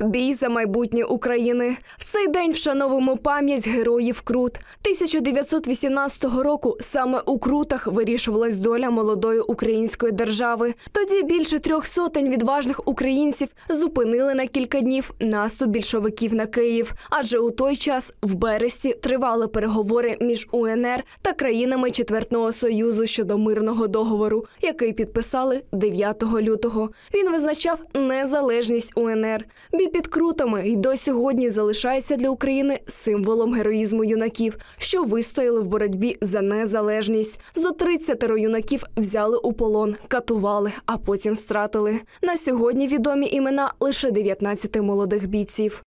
Бій за майбутнє України. В цей день вшановуємо пам'ять героїв Крут. 1918 року саме у Крутах вирішувалась доля молодої української держави. Тоді більше трьох сотень відважних українців зупинили на кілька днів наступ більшовиків на Київ. Адже у той час в Бересті тривали переговори між УНР та країнами Четвертного Союзу щодо мирного договору, який підписали 9 лютого. Він визначав незалежність УНР. Під крутами й до сьогодні залишається для України символом героїзму юнаків, що вистояли в боротьбі за незалежність. Зо 30 юнаків взяли у полон, катували, а потім стратили. На сьогодні відомі імена лише 19 молодих бійців.